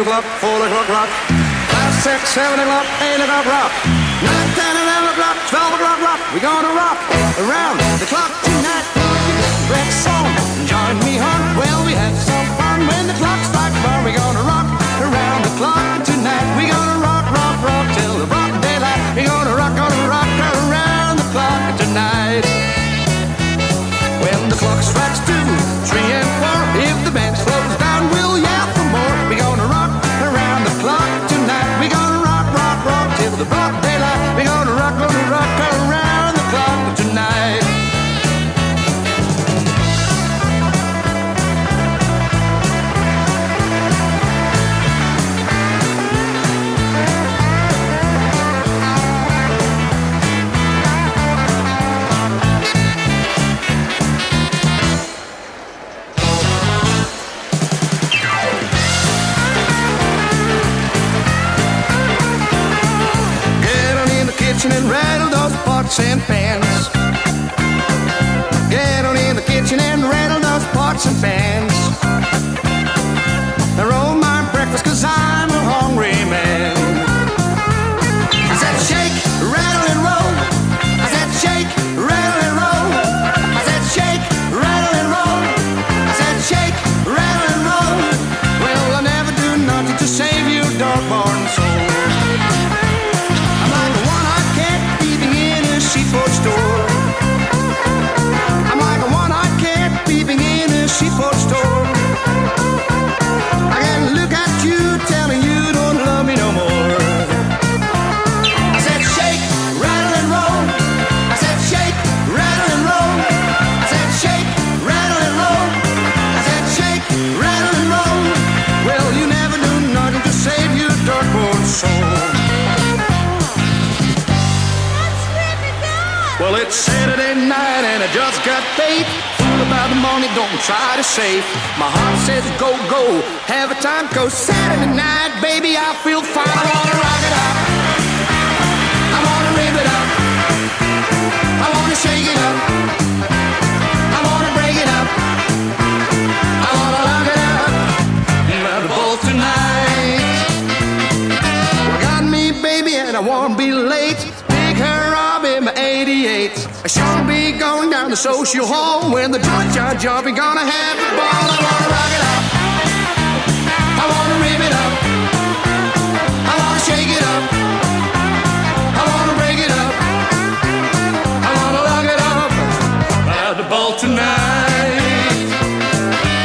o'clock, 4 o'clock rock. 5, 6, 7 o'clock, 8 o'clock rock. nine ten eleven o'clock, 12 o'clock rock. We're gonna rock around the clock tonight. Great song, join me, hon. Well, we have some fun when the clock strikes. safe. My heart says go, go. Have a time, cause Saturday night, baby, I feel fine. the social hall. When the do it, jumping, gonna have a ball. I wanna rock it up. I wanna rip it up. I wanna shake it up. I wanna break it up. I wanna lock it up. At the ball tonight.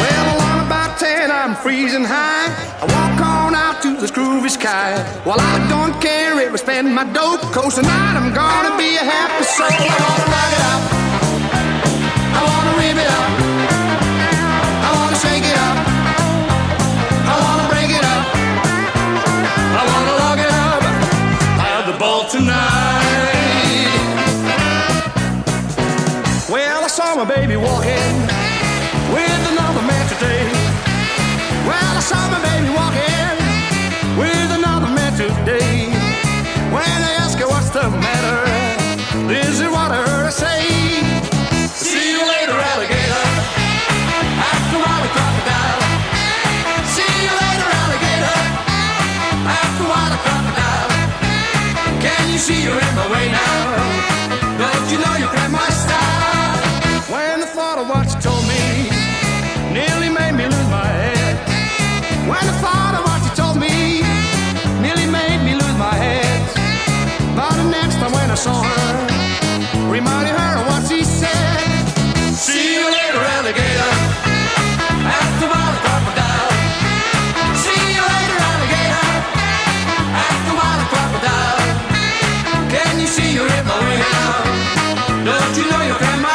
Well, along about ten, I'm freezing high. I walk on out to this groovy sky. Well, I don't care if I spend my dope, cause tonight I'm gonna be a happy soul. I wanna rock it up. I'm a baby walking. on her, reminding her of what she said. See you later, alligator. After. See you later, alligator. After. Can you see you in my? Don't you know your grandma?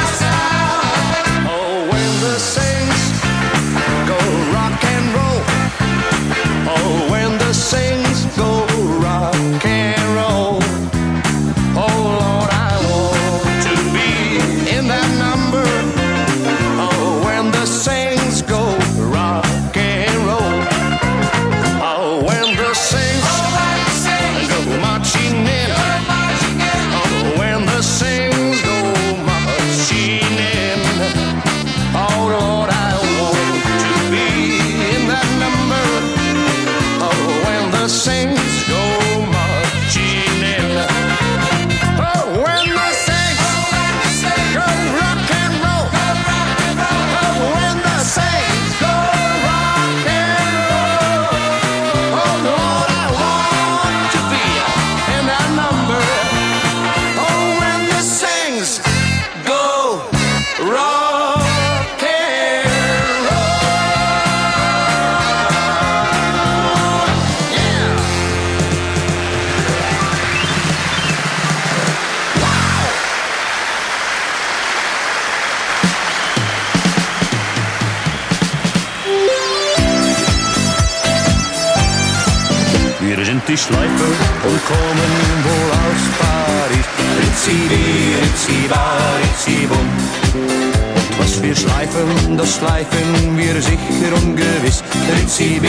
Schleifen, wir sicher und gewiss. Ritzi,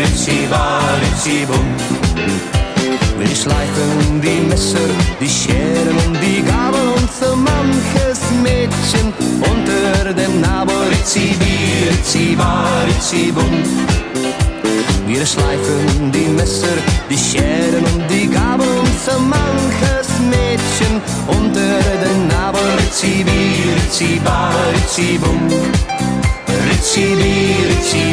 ritzi, ritzi, bum. Wir schleifen die Messer, die Scheren und die Gabel und so manches Mädchen unter dem Nabel. Ritzi, ritzi, ritzi, bum. Wir schleifen die Messer, die Scheren und die Gabel und so manches Mädchen unter den Nabel. Ritzi, ritzi, ritzi, Ricci di Ricci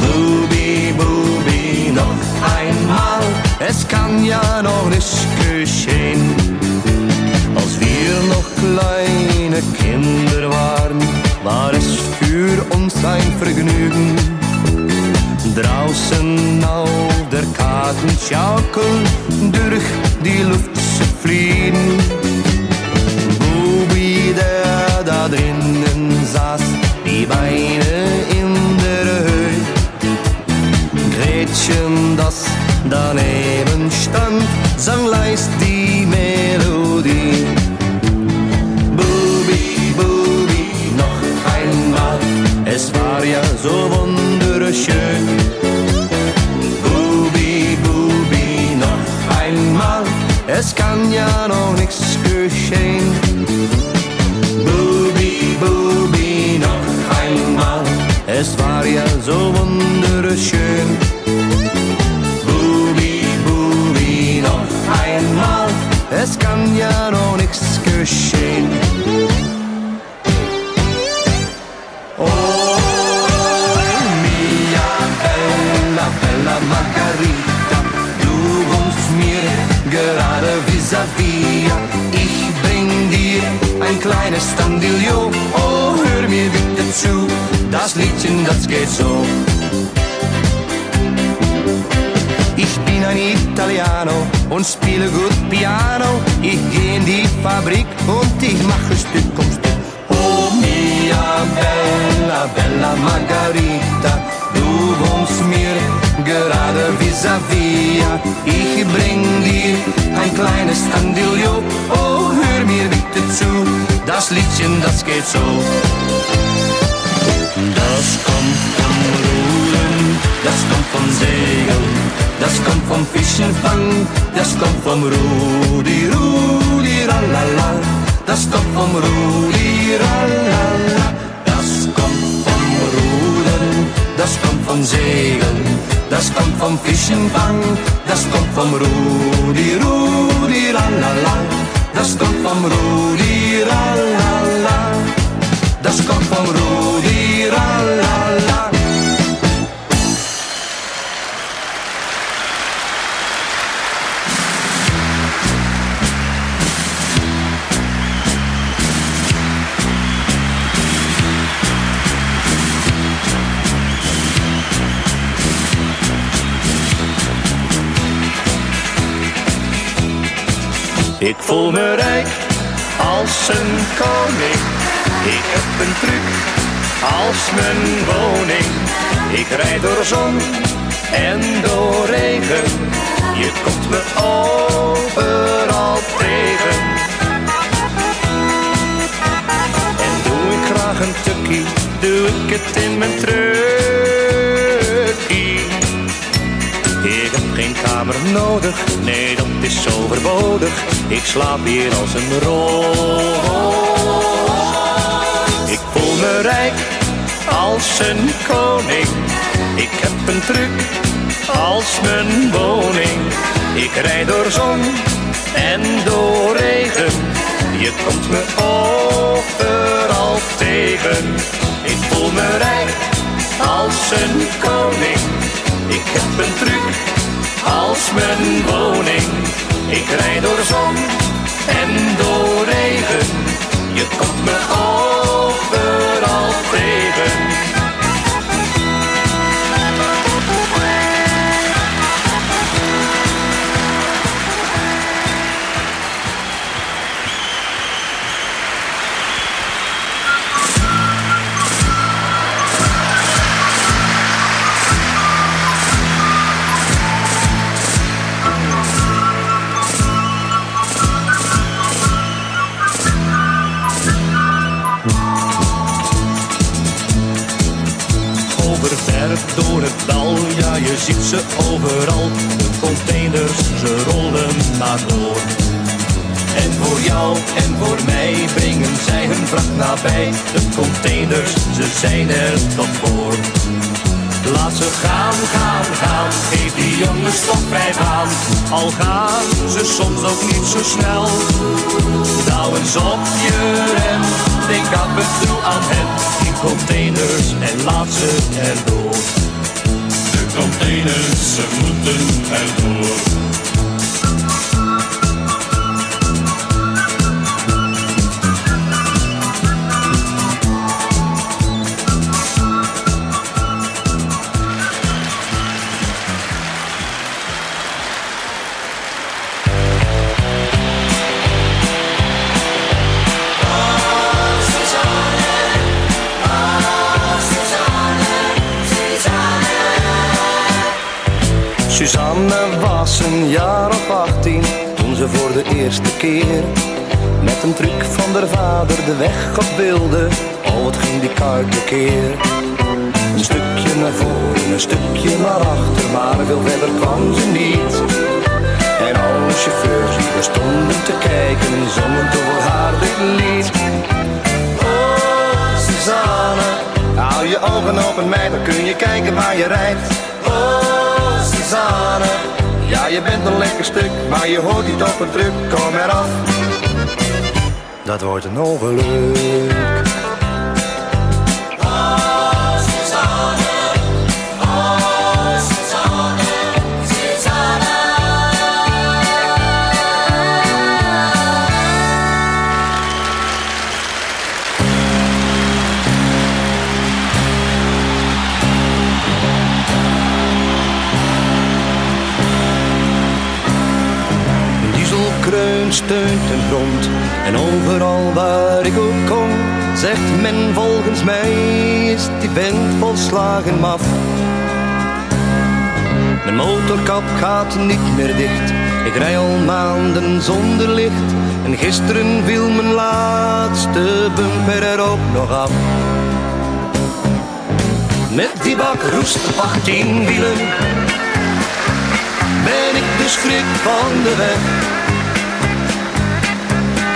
Bubi, Bubi, noch einmal, es kann ja noch nichts geschehen. Als wir noch kleine Kinder waren, war es für uns ein Vergnügen. Draußen auf der Kartenschaukel durch die Luft zu fliegen. 단단해. Italiano und spiele gut Piano. Ich gehe in die Fabrik und ich mache Stück um Stück. Oh mia bella, bella Margarita, du wohnst mir gerade vis-à-vis. Ich bring dir ein kleines Andillo, oh hör mir bitte zu, das Liedchen, das geht so. Das kommt das kommt vom Segeln, das kommt vom Fischenfang, das kommt vom Rudi, Rudi, ralala. Das kommt vom Rudi, ralala. Das kommt vom Rudern, das kommt vom Segeln, das kommt vom Fischenfang, das kommt vom Rudi, Rudi, ralala. Das kommt vom Rudi, ralala. Das kommt vom Rudi, Ik voel me rijk als een koning. Ik heb een truc als mijn woning. Ik rijd door zon en door regen. Je komt me overal tegen. En doe ik graag een tukkie, doe ik het in mijn truckie. kamer nodig? Is overbodig. Ik slaap hier als een roos. Ik voel me rijk als een koning. Ik heb een truc als mijn woning. Ik rijd door zon en door regen. Je komt me overal tegen. Ik voel me rijk als een koning. Ik heb een truc als mijn woning. Ik rijd door zon en door regen. Je komt me overal ze overal. De containers, ze rollen maar door. En voor jou en voor mij brengen zij hun vracht nabij. De containers, ze zijn er toch voor. Laat ze gaan, gaan, gaan, geef die jongens toch vrij baan. Al gaan ze soms ook niet zo snel. Nou eens op je rem, denk af en toe aan hen. Die containers en laat ze erdoor. Containers, ze moeten erdoor. Een jaar of 18 toen ze voor de eerste keer met een truc van haar vader de weg op wilde. Oh, wat ging die kar keer. Een stukje naar voren, een stukje naar achter, maar veel verder kwam ze niet. En alle chauffeurs er stonden te kijken, zongen door haar dit lied. Oh, Suzanne, hou je ogen open, meid, dan kun je kijken waar je rijdt. Oh, Suzanne, ja, je bent een lekker stuk, maar je hoort niet op een truck, kom eraf. Dat wordt een ongeluk. Steunt en grond. En overal waar ik ook kom Zegt men volgens mij Is die vent volslagen maf. Mijn motorkap gaat niet meer dicht. Ik rij al maanden zonder licht. En gisteren viel mijn laatste bumper er ook nog af. Met die bak roest op 18 wielen Ben ik de schrik van de weg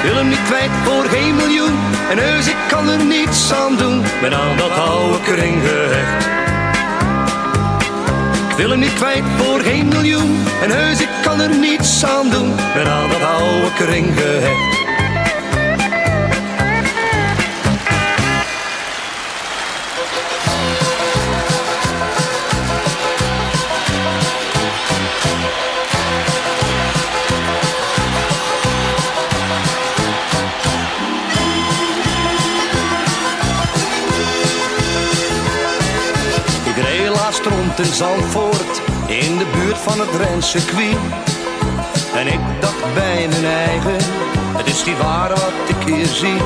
wil hem niet kwijt voor geen miljoen. En heus, ik kan er niets aan doen. Ben aan dat oude kring gehecht. Ik wil hem niet kwijt voor geen miljoen. En heus, ik kan er niets aan doen. Ben aan dat oude kring gehecht. In Zandvoort, in de buurt van het Renscircuit. En ik dacht bij mijn eigen, het is niet waar wat ik hier zie.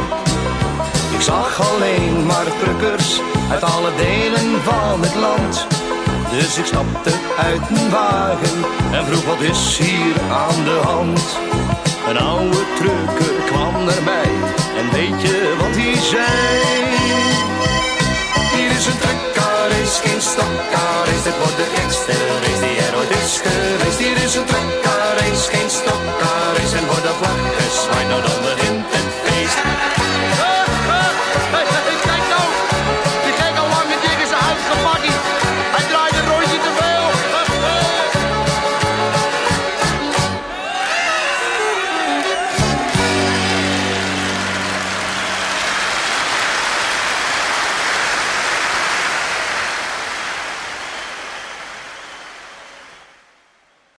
Ik zag alleen maar truckers uit alle delen van het land. Dus ik stapte uit mijn wagen en vroeg wat is hier aan de hand. Een oude trucker kwam naar mij en weet je wat hij zei? is geen stokkaar, is dit wordt de ekster, is die er ooit is geweest, hier is een